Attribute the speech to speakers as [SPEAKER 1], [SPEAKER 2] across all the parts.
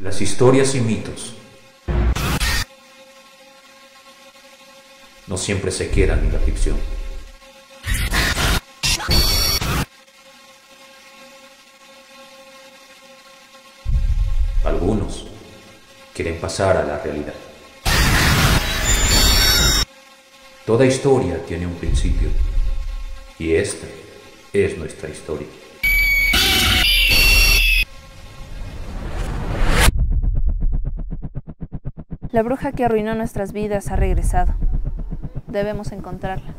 [SPEAKER 1] Las historias y mitos no siempre se quedan en la ficción. Algunos quieren pasar a la realidad. Toda historia tiene un principio y esta es nuestra historia.
[SPEAKER 2] La bruja que arruinó nuestras vidas ha regresado. Debemos encontrarla.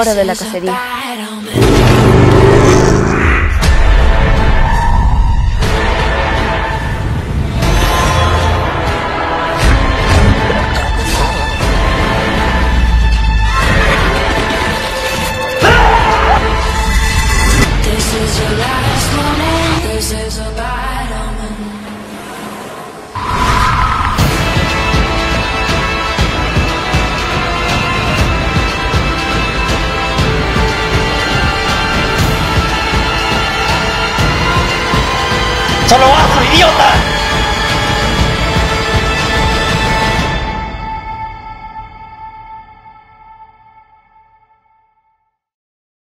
[SPEAKER 2] Hora de la cacería.
[SPEAKER 3] ¡Solo hazlo, idiota!